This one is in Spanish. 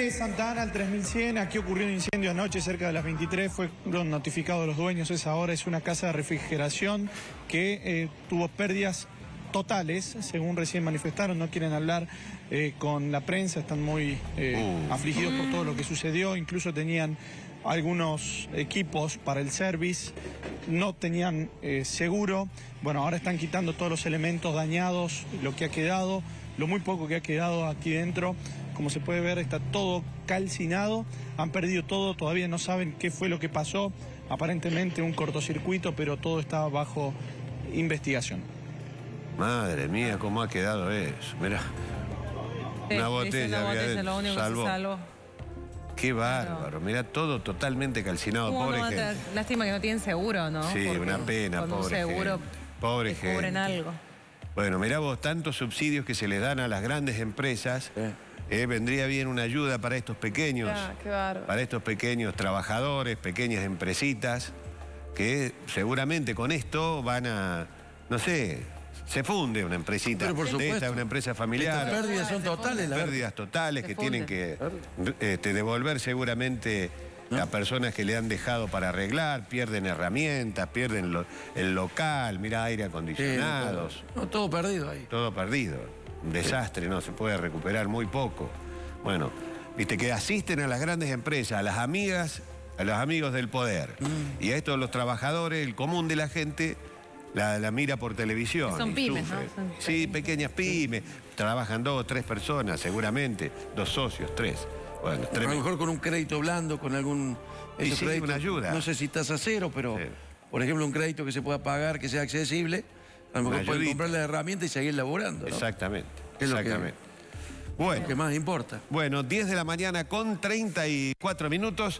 Calle Santa Ana al 3100, aquí ocurrió un incendio anoche cerca de las 23, fueron notificados los dueños, esa hora es una casa de refrigeración que eh, tuvo pérdidas totales, según recién manifestaron, no quieren hablar eh, con la prensa, están muy eh, Uh. afligidos por todo lo que sucedió, incluso tenían algunos equipos para el service, no tenían eh, seguro, bueno, ahora están quitando todos los elementos dañados, lo que ha quedado, lo muy poco que ha quedado aquí dentro, como se puede ver está todo calcinado, han perdido todo, todavía no saben qué fue lo que pasó, aparentemente un cortocircuito, pero todo está bajo investigación. Madre mía, cómo ha quedado eso. Mirá. Una botella Una botella, lo único salvó. que se salvó. Qué bárbaro. Mirá, todo totalmente calcinado. ¿Cómo Pobre no gente. Lástima que no tienen seguro, ¿no? Sí, Porque una pena, con un pobre seguro gente. Pobre gente. algo. Bueno, mirá vos, tantos subsidios que se les dan a las grandes empresas. eh, vendría bien una ayuda para estos pequeños. Ah, qué. Para estos pequeños trabajadores, pequeñas empresitas, que seguramente con esto van a, no sé, se funde una empresita Pero por de supuesto. esta, una empresa familiar. Estas pérdidas son totales, la verdad. pérdidas totales que tienen que este, devolver seguramente a personas que le han dejado para arreglar, pierden herramientas, pierden lo- el local, mira aire acondicionados, No, todo perdido ahí. todo perdido. Un desastre, no se puede recuperar muy poco. Bueno, viste que asisten a las grandes empresas, a las amigas, a los amigos del poder. Mm. Y a estos los trabajadores, el común de la gente, la, la mira por televisión. Son pymes, sufre. ¿no? Son Sí, pequeñas pymes. Trabajan dos, tres personas, seguramente. Dos socios, tres. Bueno, A lo mejor con un crédito blando, con algún... Y esos sí, créditos, una ayuda. No sé si estás a cero, pero Sí. por ejemplo un crédito que se pueda pagar, que sea accesible, a lo mejor pueden comprar la herramienta y seguir laborando. ¿no? Exactamente. Es lo que- Exactamente. Lo Bueno, que más importa. bueno, 10 de la mañana con 34 minutos.